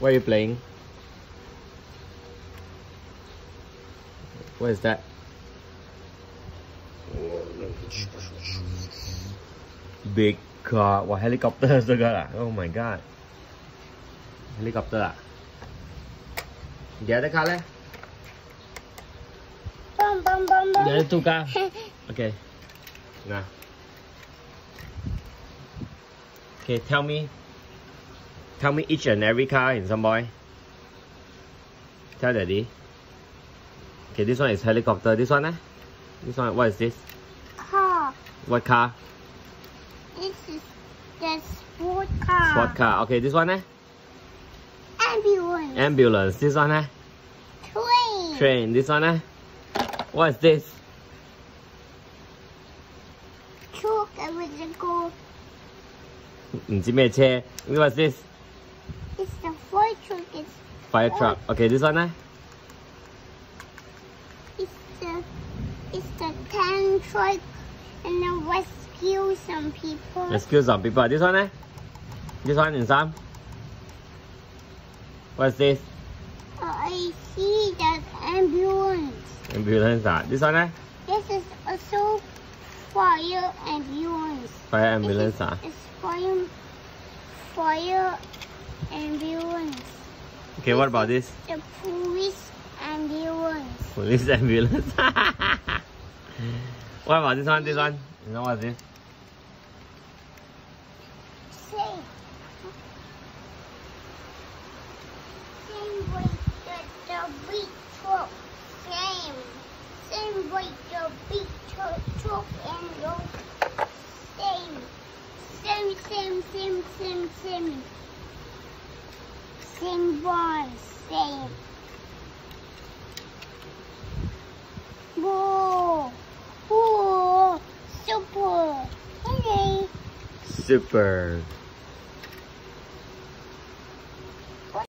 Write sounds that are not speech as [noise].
Where are you playing? Where is that? Big car. What helicopter still got? Oh my god. Helicopter. The other car? Bum, bum, bum, bum. The other two car. okay. Nah. Okay, tell me Tell me each and every car in some boy. Tell daddy. Okay, this one is helicopter. This one, eh? This one, what is this? Car. What car? This is the sport car. Sport car. Okay, this one, eh? Ambulance. Ambulance. This one, eh? Train. Train. This one, eh? What is this? Truck with the go. 唔知咩车 What is this? The fire truck. It's, Fire truck. Okay, this one, eh? it's the it's the tank truck and the rescue some people. Rescue some people. This one, eh? This one in some? What is this? Uh, I see that ambulance. Ambulance. Ah. This one, eh? This is also fire ambulance. Fire ambulance. Ah. it's fire fire ambulance. Okay, what about this? The police ambulance. Police [laughs] ambulance. what about this one? This one? You know what is this? Same. Same way the, the big truck. Same. Same way the big truck, truck and the same. Same, same, same, same, same. Same one, same. Whoa. Whoa. Super. Hey. Super.